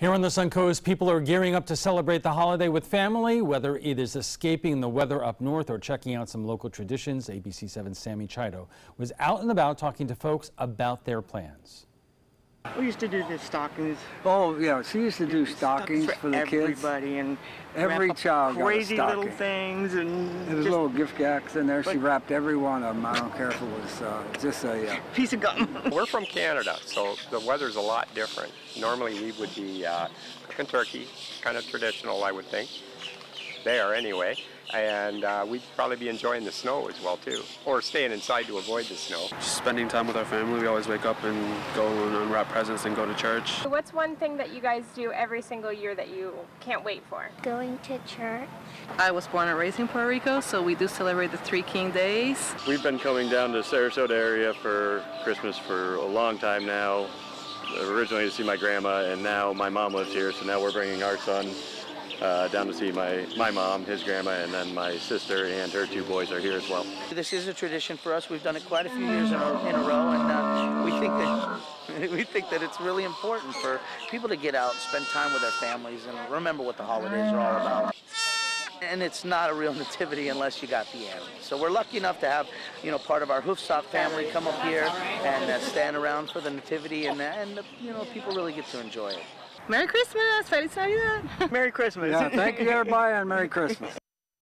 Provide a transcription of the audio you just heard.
Here on the Suncoast, people are gearing up to celebrate the holiday with family, whether it is escaping the weather up north or checking out some local traditions. ABC 7's Sammy Chido was out and about talking to folks about their plans. We used to do the stockings. Oh, yeah, she used to do stockings for, for the kids. everybody and Every wrap up child got a crazy little things and There was just little gift packs in there. She wrapped every one of them. I don't care if it was uh, just a. Uh, piece of gum. We're from Canada, so the weather's a lot different. Normally we would be uh, cooking turkey, kind of traditional, I would think. There, anyway. And uh, we'd probably be enjoying the snow as well, too. Or staying inside to avoid the snow. Just spending time with our family. We always wake up and go and unwrap presents and go to church. So What's one thing that you guys do every single year that you can't wait for? going to church. I was born and raised in Puerto Rico, so we do celebrate the Three King Days. We've been coming down to Sarasota area for Christmas for a long time now. Originally to see my grandma, and now my mom lives here, so now we're bringing our son uh, down to see my, my mom, his grandma, and then my sister and her two boys are here as well. This is a tradition for us. We've done it quite a few years in a, in a row, and uh, we think that we think that it's really important for people to get out, and spend time with their families, and remember what the holidays are all about. And it's not a real nativity unless you got the animals. So we're lucky enough to have, you know, part of our Hoofstock family come up here and uh, stand around for the nativity, and and you know, people really get to enjoy it. Merry Christmas! Feliz Navidad! Merry Christmas. yeah, thank you, everybody, and Merry Christmas.